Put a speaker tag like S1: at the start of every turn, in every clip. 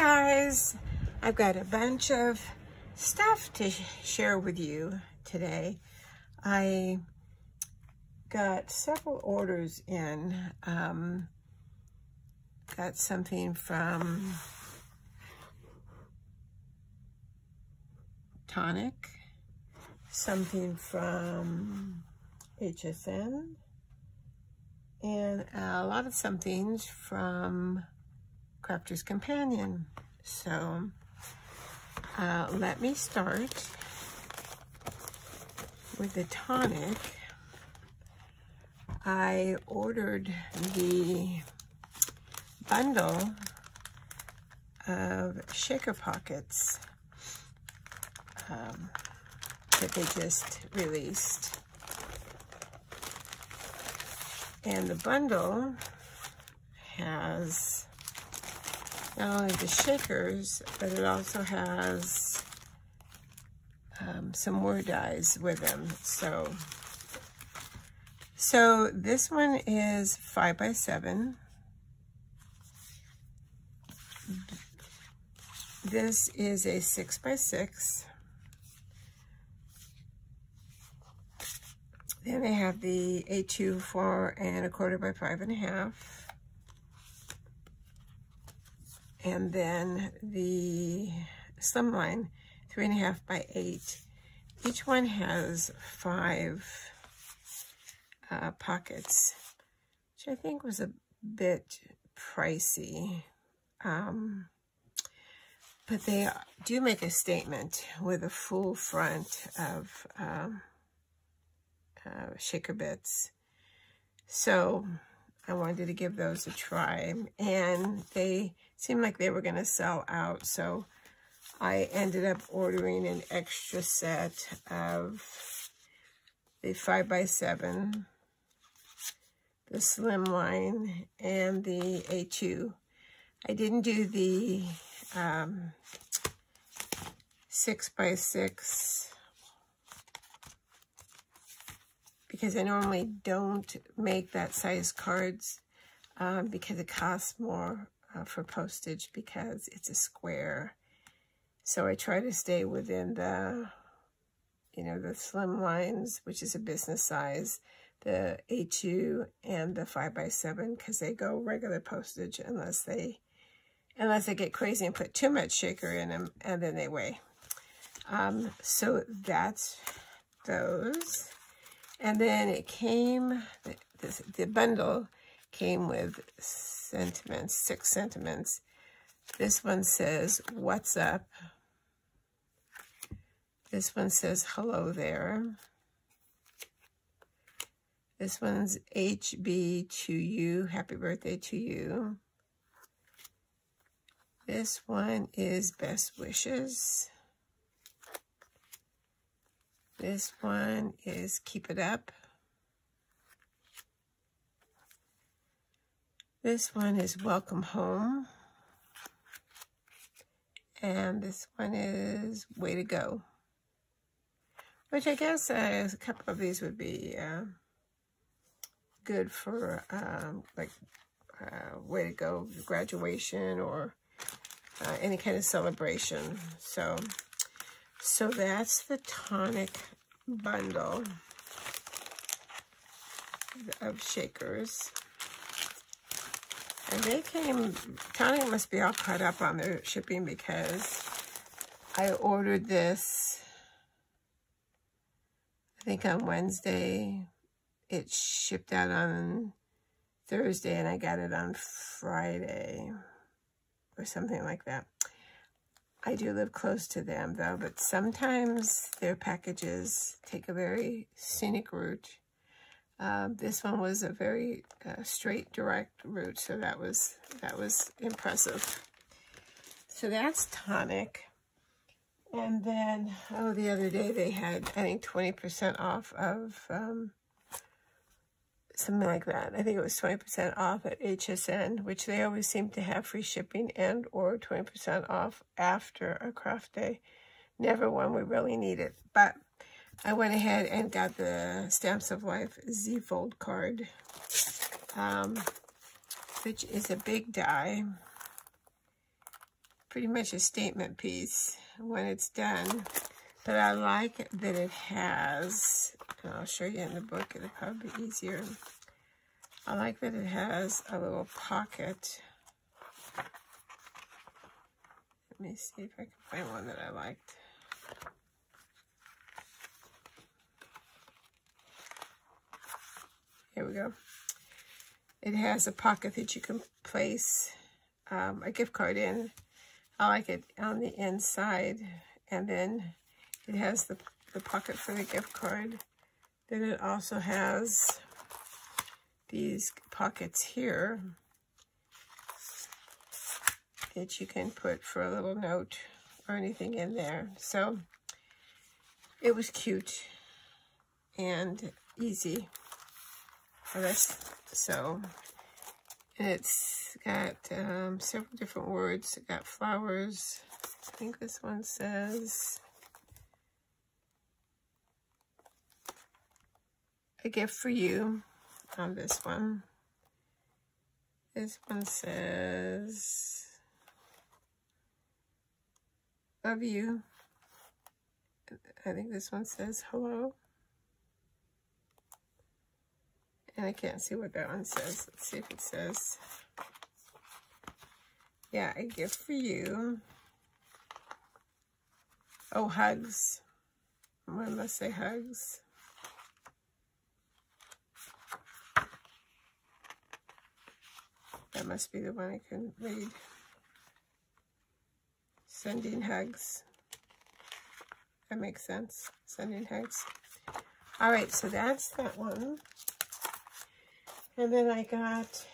S1: guys, I've got a bunch of stuff to share with you today. I got several orders in. Um, got something from Tonic, something from HSN, and a lot of somethings from Crafter's Companion. So uh, let me start with the tonic. I ordered the bundle of shaker pockets um, that they just released. And the bundle has not only the shakers, but it also has um, some more dies with them. So, so this one is five by seven. This is a six by six. Then they have the A2 four and a quarter by five and a half and then the slimline three and a half by eight. Each one has five uh, pockets, which I think was a bit pricey. Um, but they do make a statement with a full front of um, uh, shaker bits. So I wanted to give those a try. And they seemed like they were going to sell out. So I ended up ordering an extra set of the 5x7, the Slimline, and the A2. I didn't do the um, 6x6 because I normally don't make that size cards um, because it costs more uh, for postage because it's a square. So I try to stay within the, you know, the slim lines, which is a business size, the A2 and the 5x7 because they go regular postage unless they, unless they get crazy and put too much shaker in them and then they weigh. Um, so that's those. And then it came, the, the bundle came with sentiments, six sentiments. This one says, what's up? This one says, hello there. This one's HB to you. Happy birthday to you. This one is best wishes. This one is Keep It Up. This one is Welcome Home. And this one is Way to Go. Which I guess uh, a couple of these would be uh, good for um, like uh, Way to Go graduation or uh, any kind of celebration. So so that's the tonic bundle of shakers. And they came, tonic must be all caught up on their shipping because I ordered this, I think on Wednesday. It shipped out on Thursday and I got it on Friday or something like that. I do live close to them, though, but sometimes their packages take a very scenic route. Um, this one was a very uh, straight, direct route, so that was that was impressive. So that's tonic. And then, oh, the other day they had, I think, 20% off of um, something like that. I think it was 20% off at HSN, which they always seem to have free shipping and or 20% off after a craft day. Never one we really needed. But I went ahead and got the Stamps of Life Z-Fold card, um, which is a big die. pretty much a statement piece when it's done. But I like that it has, and I'll show you in the book, it'll probably be easier. I like that it has a little pocket. Let me see if I can find one that I liked. Here we go. It has a pocket that you can place um, a gift card in. I like it on the inside. And then it has the, the pocket for the gift card. Then it also has these pockets here that you can put for a little note or anything in there. So it was cute and easy So it's got um, several different words. It got flowers. I think this one says a gift for you on this one. This one says love you. I think this one says hello. And I can't see what that one says. Let's see if it says. Yeah, a gift for you. Oh, hugs. When must say hugs? That must be the one I can read. Sending hugs. That makes sense. Sending hugs. All right, so that's that one. And then I got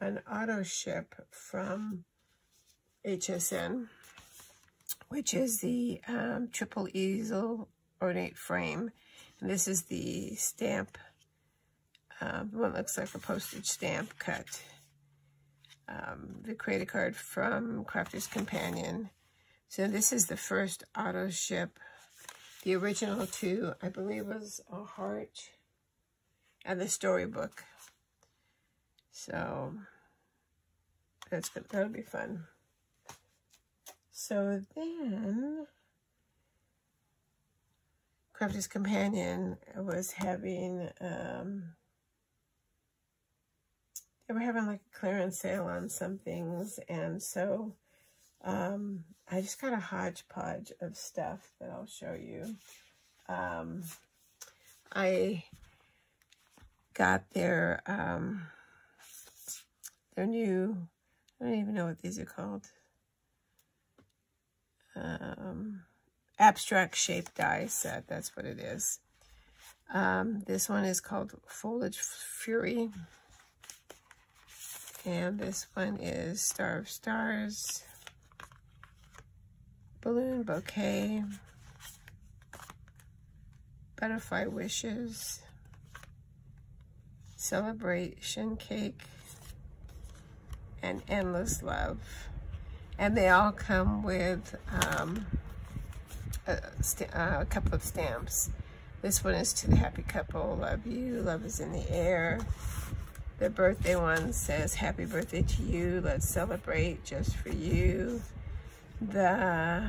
S1: an auto ship from HSN, which is the um, triple easel ornate frame. And this is the stamp, one looks like a postage stamp cut. Um, the credit card from Crafter's Companion. So this is the first auto ship. The original two, I believe, was a heart and the storybook. So that's good. That'll be fun. So then, Crafter's Companion was having, um, they were having like a clearance sale on some things. And so um, I just got a hodgepodge of stuff that I'll show you. Um, I got their um, their new, I don't even know what these are called, um, abstract shape die set. That's what it is. Um, this one is called Foliage Fury. And this one is Star of Stars, Balloon Bouquet, Butterfly Wishes, Celebration Cake, and Endless Love. And they all come with um, a, a, couple of stamps. This one is to the happy couple, love you, love is in the air. The birthday one says, happy birthday to you, let's celebrate just for you. The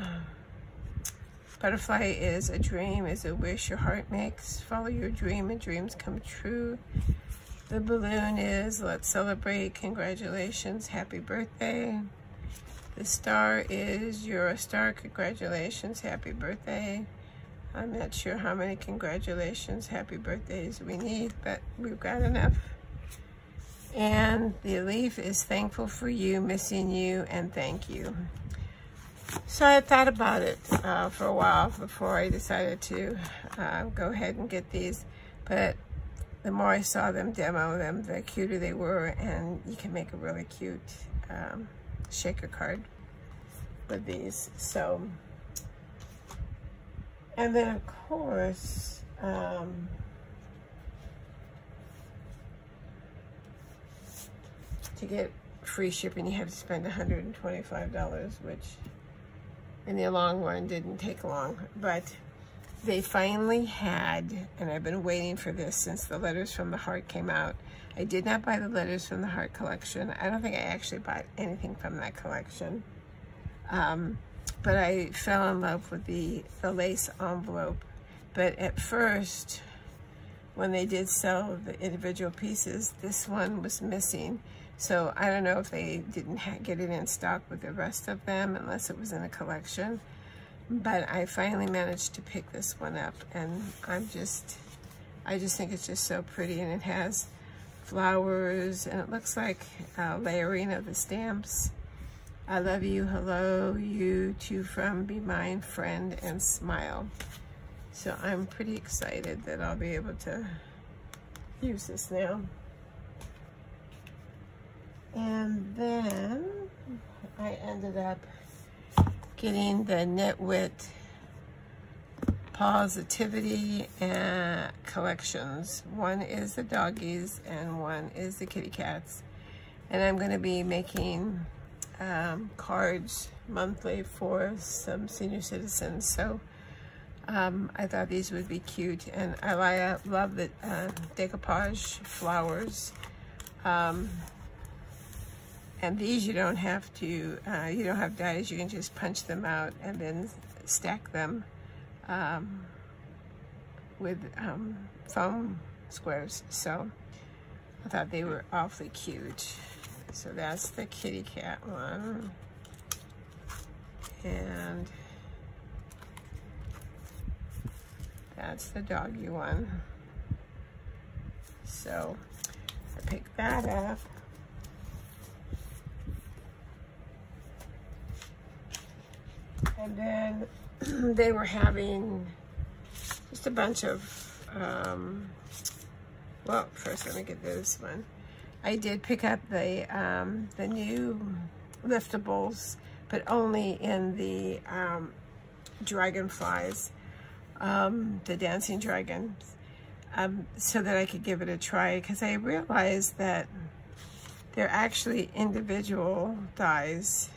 S1: butterfly is a dream, is a wish your heart makes. Follow your dream and dreams come true. The balloon is let's celebrate, congratulations, happy birthday. The star is you're a star, congratulations, happy birthday. I'm not sure how many congratulations, happy birthdays we need, but we've got enough. And the leaf is thankful for you, missing you, and thank you. So I thought about it uh, for a while before I decided to uh, go ahead and get these. But the more I saw them demo them, the cuter they were, and you can make a really cute um, shaker card with these. So, and then of course, um, to get free shipping, you have to spend $125, which in the long run didn't take long, but they finally had, and I've been waiting for this since the Letters from the Heart came out. I did not buy the Letters from the Heart collection. I don't think I actually bought anything from that collection. Um, but I fell in love with the, the lace envelope. But at first, when they did sell the individual pieces, this one was missing. So I don't know if they didn't get it in stock with the rest of them, unless it was in a collection. But I finally managed to pick this one up, and I'm just, I just think it's just so pretty, and it has flowers, and it looks like uh, layering of the stamps. I love you, hello, you too from Be Mine, friend, and smile. So I'm pretty excited that I'll be able to use this now. And then I ended up getting the Knitwit Positivity and collections. One is the doggies and one is the kitty cats. And I'm going to be making um, cards monthly for some senior citizens. So um, I thought these would be cute. And I love the uh, decoupage flowers. Um, and these you don't have to, uh, you don't have dies. You can just punch them out and then stack them um, with um, foam squares. So I thought they were awfully cute. So that's the kitty cat one. And that's the doggy one. So I picked that up. And then they were having just a bunch of, um, well, first let me get this one. I did pick up the, um, the new liftables, but only in the um, dragonflies, um, the dancing dragons, um, so that I could give it a try, because I realized that they're actually individual dies,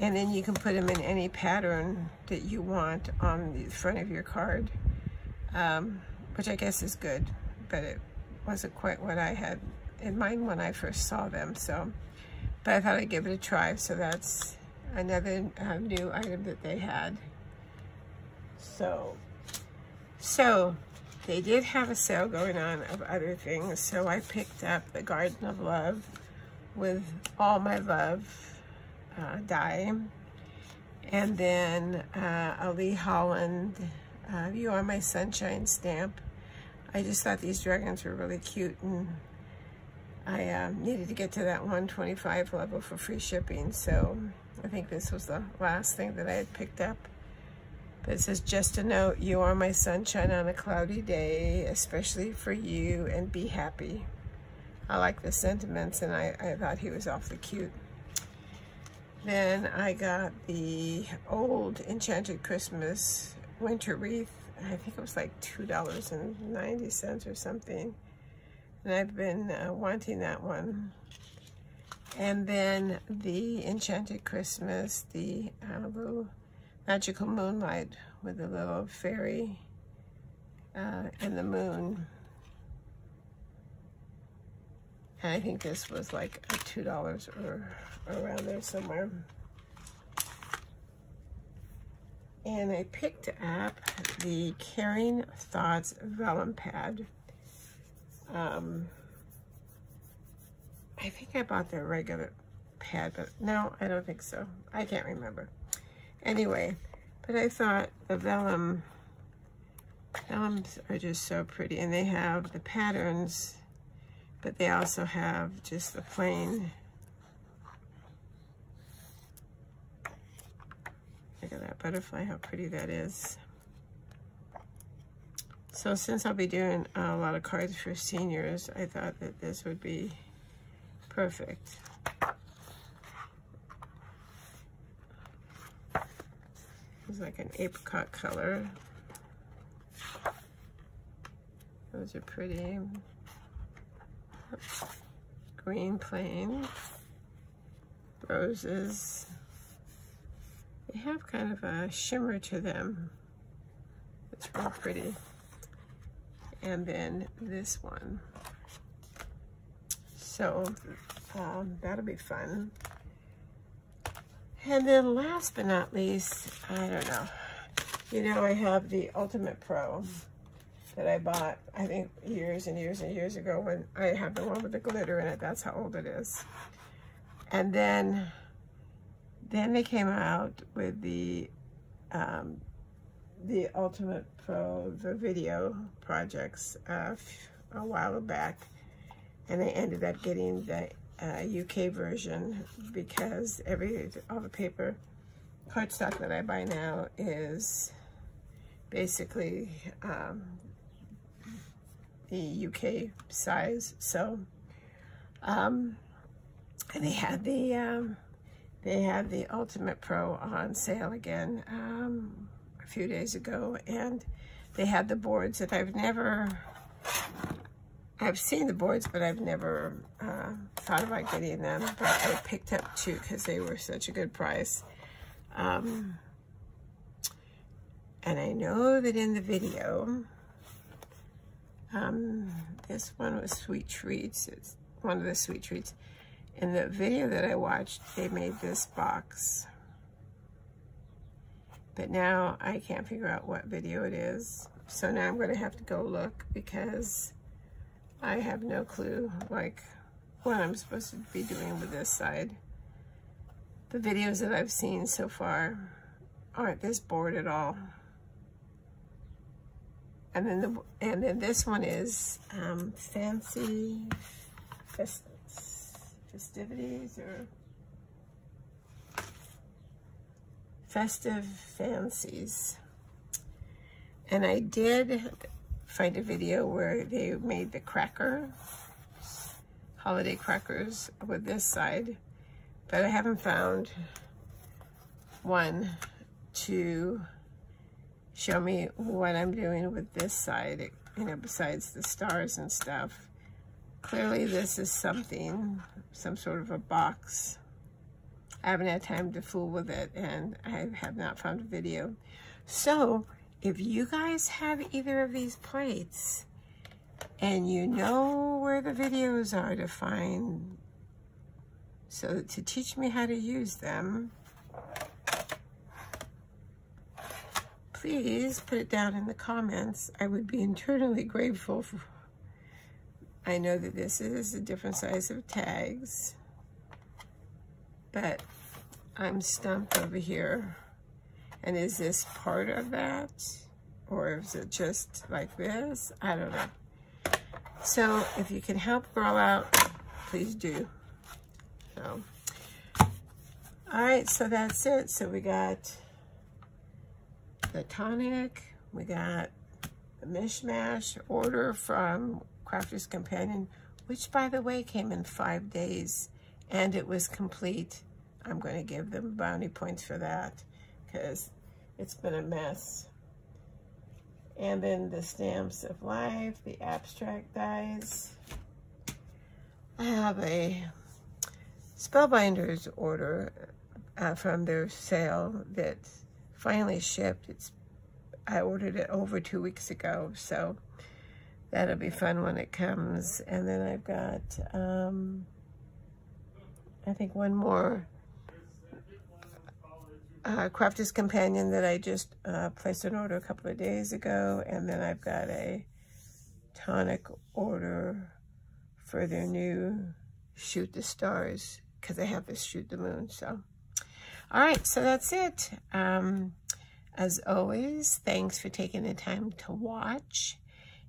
S1: and then you can put them in any pattern that you want on the front of your card, um, which I guess is good, but it wasn't quite what I had in mind when I first saw them. So, but I thought I'd give it a try. So that's another uh, new item that they had. So, so they did have a sale going on of other things. So I picked up the Garden of Love with All My Love uh, die. And then uh, a Lee Holland uh, You Are My Sunshine stamp. I just thought these dragons were really cute and I um, needed to get to that 125 level for free shipping, so I think this was the last thing that I had picked up. But it says, just a note, you are my sunshine on a cloudy day, especially for you, and be happy. I like the sentiments, and I, I thought he was awfully cute. Then I got the old Enchanted Christmas winter wreath. I think it was like $2.90 or something and I've been uh, wanting that one. And then the Enchanted Christmas, the uh, little magical moonlight with the little fairy uh, and the moon. And I think this was like a $2 or, or around there somewhere. And I picked up the Caring Thoughts Vellum Pad. Um, I think I bought the regular pad, but no, I don't think so. I can't remember. Anyway, but I thought the vellum, vellums are just so pretty, and they have the patterns, but they also have just the plain. Look at that butterfly, how pretty that is. So since I'll be doing a lot of cards for seniors, I thought that this would be perfect. It's like an apricot color. Those are pretty. Green plain. Roses. They have kind of a shimmer to them. It's real pretty. And then this one. So um, that'll be fun. And then last but not least, I don't know. You know, I have the Ultimate Pro that I bought, I think, years and years and years ago when I have the one with the glitter in it. That's how old it is. And then, then they came out with the, um, the Ultimate Pro, the video projects uh, a while back. And I ended up getting the uh, UK version because every, all the paper cardstock that I buy now is basically um, the UK size. So, um, and they had the, um, they had the Ultimate Pro on sale again um, a few days ago. And they had the boards that I've never, I've seen the boards, but I've never uh, thought about getting them. But I picked up two because they were such a good price. Um, and I know that in the video, um, this one was Sweet Treats. It's one of the Sweet Treats. In the video that I watched, they made this box. But now I can't figure out what video it is. So now I'm going to have to go look because I have no clue like what I'm supposed to be doing with this side. The videos that I've seen so far aren't this board at all. And then the and then this one is um, fancy fest, festivities or festive fancies. And I did find a video where they made the cracker, holiday crackers with this side, but I haven't found one to show me what I'm doing with this side, you know, besides the stars and stuff. Clearly this is something, some sort of a box. I haven't had time to fool with it and I have not found a video. So if you guys have either of these plates and you know where the videos are to find, so to teach me how to use them, please put it down in the comments. I would be eternally grateful. For, I know that this is a different size of tags, but I'm stumped over here. And is this part of that? Or is it just like this? I don't know. So if you can help girl out, please do. So, all right, so that's it. So we got the tonic. We got the mishmash order from Crafter's Companion, which by the way came in five days and it was complete. I'm going to give them bounty points for that because it's been a mess. And then the Stamps of Life, the abstract dies. I have a Spellbinders order uh, from their sale that finally shipped. It's I ordered it over two weeks ago, so that'll be fun when it comes. And then I've got, um, I think one more uh, Crafter's Companion that I just uh, placed an order a couple of days ago. And then I've got a tonic order for their new Shoot the Stars because they have this Shoot the Moon. So all right, so that's it. Um, as always, thanks for taking the time to watch.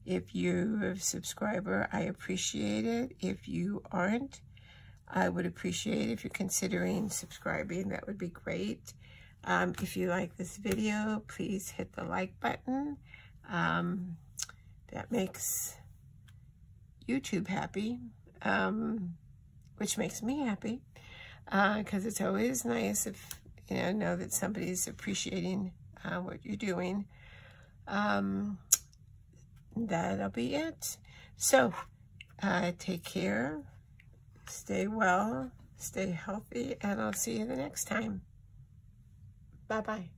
S1: If you're a subscriber, I appreciate it. If you aren't, I would appreciate if you're considering subscribing. That would be great. Um, if you like this video, please hit the like button. Um, that makes YouTube happy, um, which makes me happy because uh, it's always nice if you know know that somebody's appreciating uh, what you're doing. Um, that'll be it. So, uh, take care, stay well, stay healthy, and I'll see you the next time. Bye-bye.